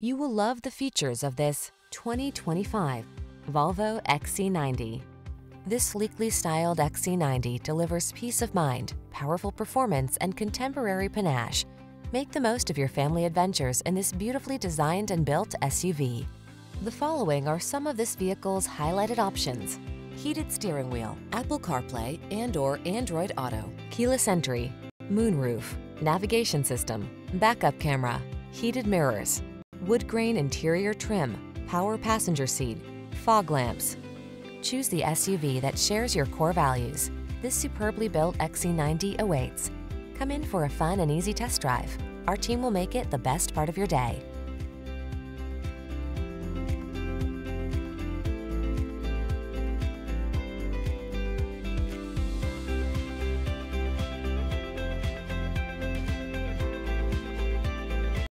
You will love the features of this 2025 Volvo XC90. This sleekly styled XC90 delivers peace of mind, powerful performance, and contemporary panache. Make the most of your family adventures in this beautifully designed and built SUV. The following are some of this vehicle's highlighted options. Heated steering wheel, Apple CarPlay and or Android Auto, keyless entry, moonroof, navigation system, backup camera, heated mirrors, wood grain interior trim, power passenger seat, fog lamps. Choose the SUV that shares your core values. This superbly built XC90 awaits. Come in for a fun and easy test drive. Our team will make it the best part of your day.